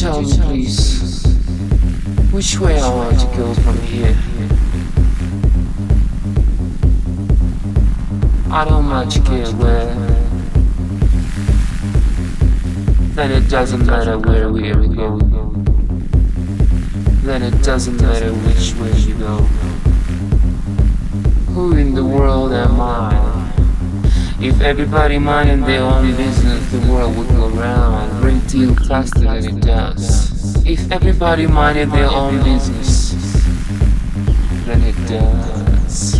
tell me, please, which way I want to go from here? I don't much care where. Then it doesn't matter where we ever go. Then it doesn't matter which way you go. Who in the world am I? If everybody minded their own business, the world would go round a great deal faster than it does. If everybody minded their own business, then it does.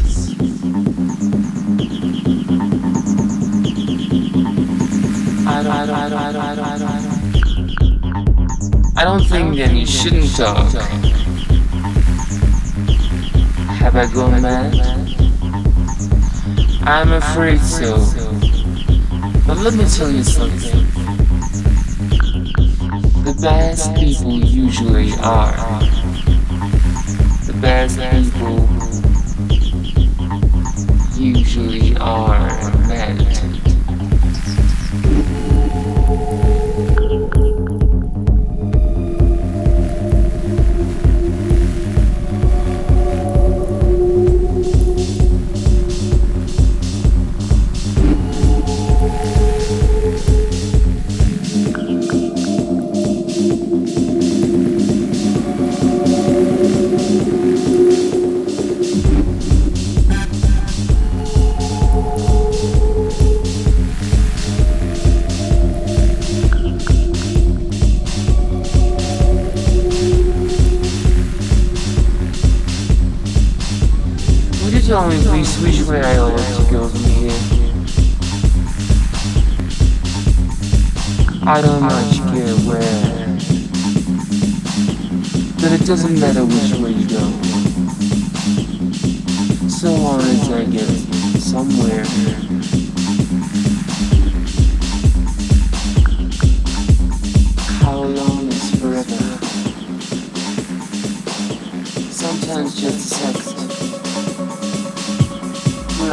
I don't think then you shouldn't talk. Have I gone mad? I'm afraid so. But let me tell you something. The best people usually are. The best people usually are. Tell me please which way I ought to go from here? I don't much care where. But it doesn't matter which way you go. So long as I get somewhere.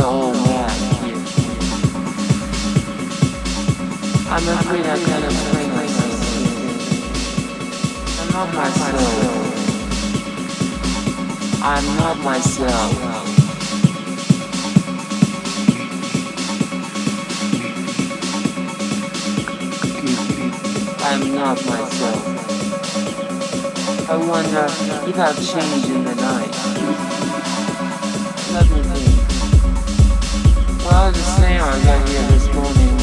Here. I'm afraid I can't explain myself. I'm not myself. I'm not myself. I'm not myself. I wonder if I've changed in the night. Same I got here this morning.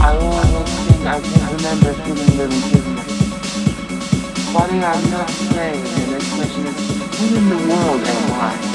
I think I can remember feeling different. What did I not say? And the question is, who in the world am I?